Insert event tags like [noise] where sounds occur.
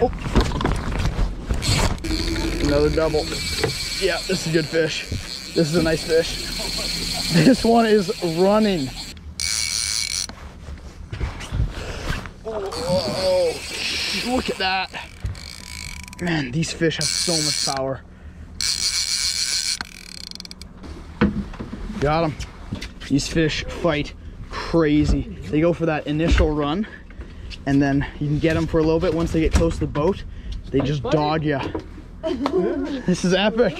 Oh. Another double. Yeah, this is a good fish. This is a nice fish. [laughs] This one is running. Oh, look at that. Man, these fish have so much power. Got them. These fish fight crazy. They go for that initial run, and then you can get them for a little bit. Once they get close to the boat, they just dog you. [laughs] this is epic.